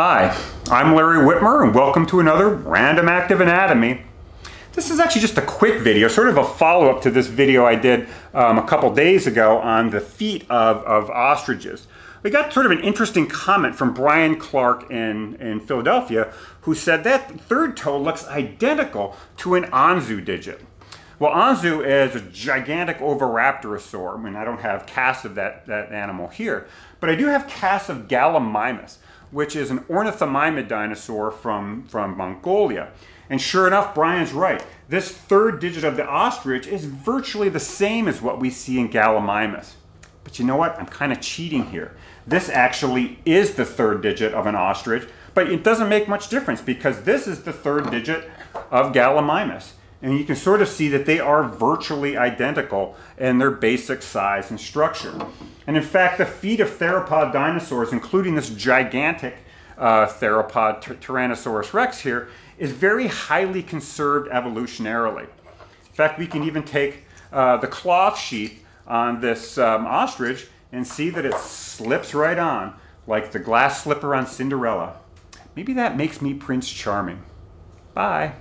Hi, I'm Larry Witmer and welcome to another Random Act of Anatomy. This is actually just a quick video, sort of a follow-up to this video I did um, a couple days ago on the feet of, of ostriches. We got sort of an interesting comment from Bryan Clark in, in Philadelphia who said that third toe looks identical to an Anzu digit. Well, Anzu is a gigantic oviraptorosaur. I mean, I don't have casts of that, that animal here, but I do have casts of Gallimimus which is an ornithomimid dinosaur from, from Mongolia. And sure enough, Bryan's right. This third digit of the ostrich is virtually the same as what we see in Gallimimus. But you know what? I'm kind of cheating here. This actually is the third digit of an ostrich, but it doesn't make much difference because this is the third digit of Gallimimus. And you can sort of see that they are virtually identical in their basic size and structure. And in fact, the feet of theropod dinosaurs, including this gigantic uh, theropod Tyrannosaurus rex here, is very highly conserved evolutionarily. In fact, we can even take uh, the cloth sheath on this um, ostrich and see that it slips right on, like the glass slipper on Cinderella. Maybe that makes me Prince Charming. Bye.